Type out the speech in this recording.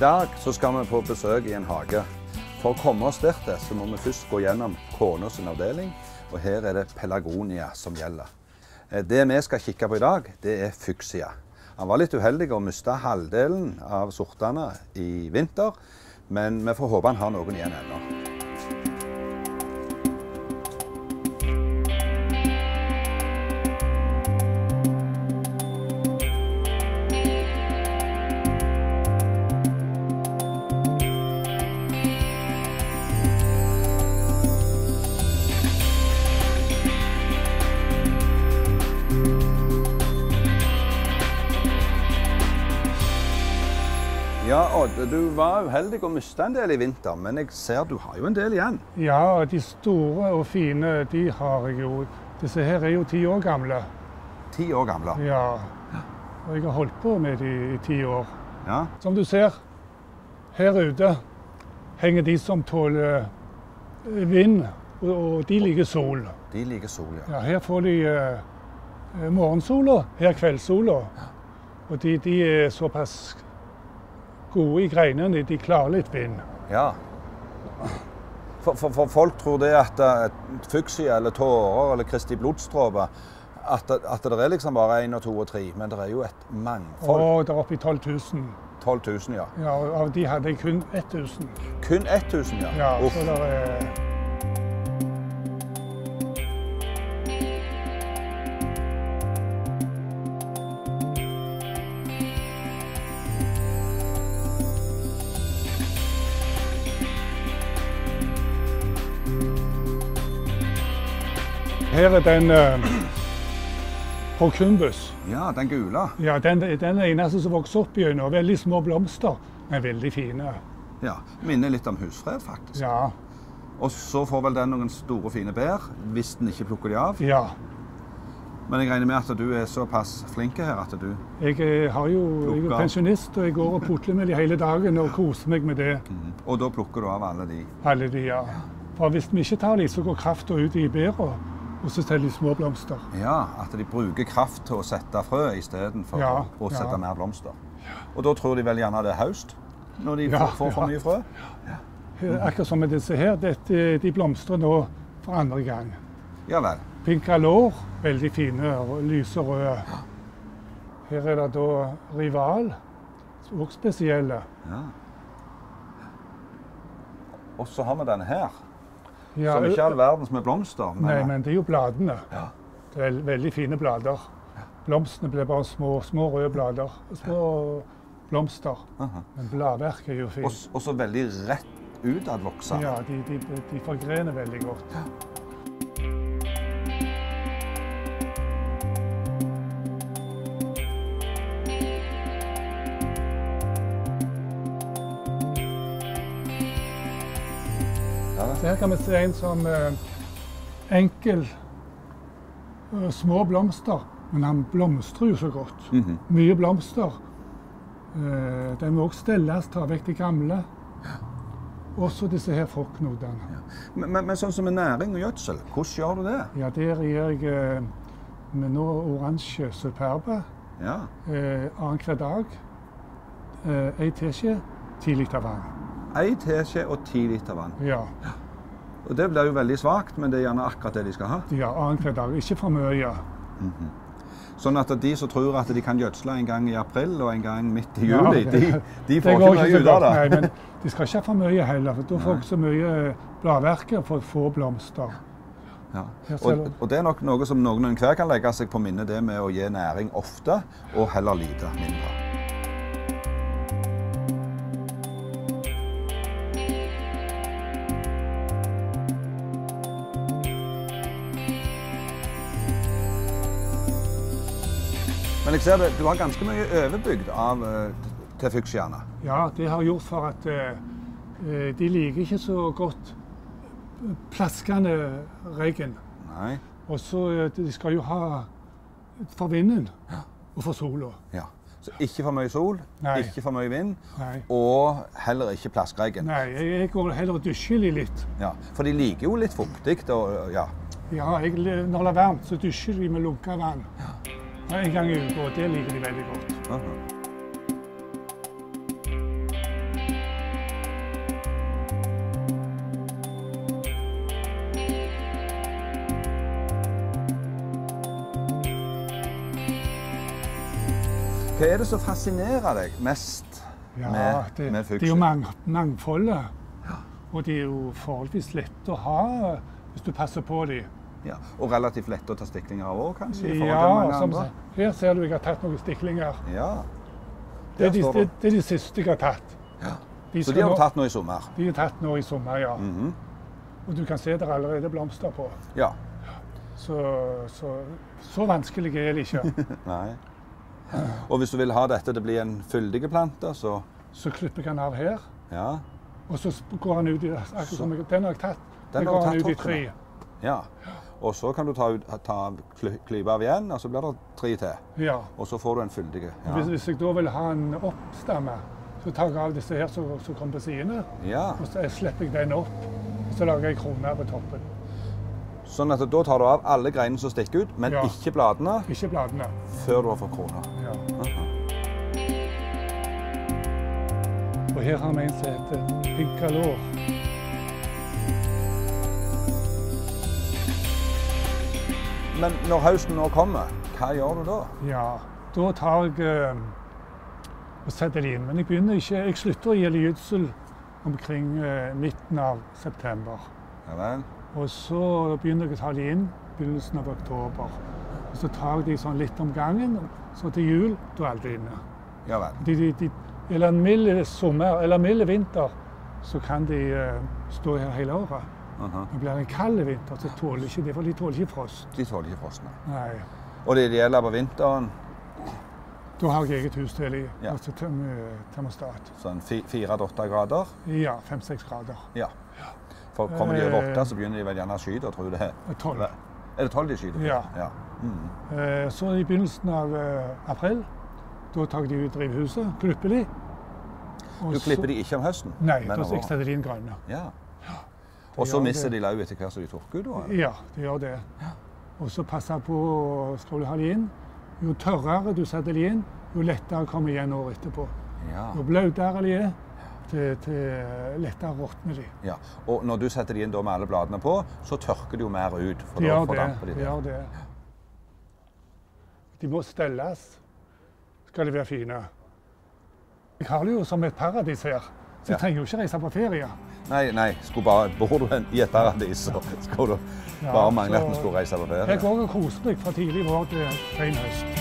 dag så skal vi på besøk i en hage. For å komme oss så må vi først gå gjennom kona sin avdeling, og her er det pelagonia som gjelder. Eh, Det vi skal kikke på i dag, det er fuksia. Han var litt uheldig og mista halvdelen av sortene i vinter, men vi får håpe han har noen igjen ennå. Ja, Odd, du var uheldig og mista en del i vinter, men jeg ser du har jo en del igjen. Ja, de store og fine, de har jeg jo. Disse her er jo ti år gamle. Ti år gamle. Ja. Og jeg har holdt på med de i ti år. Ja. Som du ser, her ute henger de som tåler eh, vind, og, de liker sol. De liker sol, ja. Ja, her får de eh, morgensola, her kveldssola. Og de, de er såpass gode i greinene, de klarer litt vind. ja. For, for, for folk tror det at fuksia fuchsia eller tårer eller Kristi blodstråpe at, det- at det er liksom bare én og to og tre, men det er jo et mangfold. Og det er oppi 12 000. 12 000, ja. Ja, av de hadde jeg kun 1000. Kun 1000, ja. Ja, Uff. så der er Her er den uh, Procumbus. ja, den gule. Ja, den, den eneste som vokser opp gjennom. Veldig små blomster, men veldig fine. Ja, Minner litt om husfred, faktisk. Ja, Og så får vel den noen store, fine bær, hvis den ikke plukker de av. ja. Men jeg regner med at du er såpass flink her at du Jeg eh, har jo, jeg er jo pensjonist, og jeg går og putler med de hele dagen og koser meg med det. Og da plukker du av alle de. alle de, ja. For hvis vi ikke tar de, så går krafta ut i bæra, og så selger de små blomster. Ja, at de bruker kraft til å sette frø istedenfor Ja, å sette ja. mer blomster. Og da tror de vel gjerne det er høst, når de Ja, får, for ja. mye frø? Ja, Akkurat som med disse her, dette, de blomstrer nå for andre gang. Ja vel. Pinkalor, veldig fine og lyserøde. Her er det da Rival, også spesielle. Ja. Og så har vi denne her, Ja, som ikke er all verden som er blomster. Men, Nei, men det er jo bladene. Ja. Det er veldig fine blader. Blomstene blir bare små, små røde blader. Små blomster. Aha. Men bladverket er jo fint. og så veldig rett utadvoksa. Ja, de, de, de forgrener veldig godt. Her kan vi se en som eh, enkel, eh, små blomster. Men han blomstrer jo så godt. Mhm. Mye blomster. Eh, den må også stelles, ta vekk de gamle. Også disse her fruktknotene. Men, men, men sånn som med næring og gjødsel, hvordan gjør du det? Ja, der gir jeg eh, med nå oransje superbe Ja. eh, annenhver dag. Eh, Ei teskje, ti liter vann. Ei teskje og ti liter vann. Ja, Og Det blir jo veldig svakt, men det er gjerne akkurat det de skal ha. ja annenhver dag. Ikke for mye. Sånn at de som tror at de kan gjødsle en gang i april og en gang midt i Ja, juli, det- de, de får ikke ikke mye ut av det. nei, men de skal ikke ha for mye heller. for Da får de så mye bladverker for få blomster. Ja. Og, og det er nok noe som noen enhver kan legge seg på minne, det med å gi næring ofte og heller lite mindre. Men jeg ser det, du har ganske mye overbygd av eh, til fuchsiaene. Ja, det har gjort for at eh, de liker ikke så godt plaskende regn. Nei. Og så de skal jo ha for vinden og for sola. Ja. Så ikke for mye sol, Nei. ikke for mye vind, Nei. og heller ikke plaskregn. Nei, jeg, går heller og dusjer de litt. Ja, for de liker jo litt fuktig. Og, ja. Ja, jeg, når det er varmt, så dusjer de med lunka vann. En gang i uka, det liker de veldig godt. Aha. Hva er det som fascinerer deg mest ja, med, det, med Det er jo mang, mangfoldet. Ja. Og de er jo forholdsvis lette å ha hvis du passer på dem. Ja. Og relativt lette å ta stiklinger av òg, kanskje? i forhold Ja, som, her ser du jeg har tatt noen stiklinger. Ja. Det er, de, det, det. det er de siste jeg har tatt. Ja. De, Så de har du tatt nå i sommer? de er tatt nå i sommer, ja. Mhm. Og du kan se det er allerede blomster på. Ja. Så, så, så vanskelig er det ikke. Nei. Og hvis du vil ha dette til å bli en fyldig plante, så Så klipper jeg den av her, ja. og så går den ut i akkurat som Den har jeg tatt. Den Den går den ut i tre. ja. Og så kan du ta, ta klype av igjen, og så blir det tre til. Ja. Og så får du en fyldig. Ja. Hvis, hvis jeg da vil ha en oppstamme, så tar jeg av disse her som, kommer på sidene, ja. og så slipper jeg den opp. Og så lager jeg kroner på toppen. Sånn at da tar du av alle greinene som stikker ut, men Ja. ikke bladene, Ikke bladene. før du har fått kroner. Ja. Aha. Og her har vi en som heter Piggalår. Men når høsten nå kommer, hva gjør du da? Ja, da tar jeg eh, og setter det inn. Men jeg begynner ikke Jeg slutter å det gjødsel omkring eh, midten av september. Ja? Og så begynner jeg å ta det inn begynnelsen av oktober. Og så tar jeg de sånn litt om gangen. Så til jul, da er alt inne. Ja vel. De, de, de, eller en mild sommer eller mild vinter, så kan de eh, stå her hele året. Aha. Men blir det en kald vinter, så tåler ikke det, for de tåler ikke frost. De tåler ikke frost, Nei. Og det ideelle på vinteren, Da har jeg eget hus til de, Ja. altså term- termostat. sånn fi- fire til åtte grader. Ja, fem-seks grader. Ja. For kommer de over Eh. åtte, så begynner de vel gjerne å skyte, tror du det? Tolv. Er det tolv de skyter? Ja. ja. Mm. Eh, Så i begynnelsen av eh, april, da tar de ut drivhuset, klipper de. Og Du så- klipper de ikke om høsten? Nei, da setter de inn grønne. Ja. Og så mister det. de lauv etter hvert som de tørker ut? da, eller? Ja, det gjør det. Og så passe på å du ha de inn. Jo tørrere du setter de inn, jo lettere kommer igjen året etterpå. Ja. Jo blautere de er, til, til lettere råtner de. ja. Og når du setter de inn med alle bladene på, så tørker de jo mer ut. For De gjør det. de De det. gjør det. De må stelles, skal de være fine. Jeg har det jo som et paradis her, så jeg trenger jo ikke reise på ferie. Nei, nei, bare, bor du i et paradis, så skulle du bare mangle at vi skulle reise på ferie. Jeg går og koser meg fra tidlig vår til sen høst.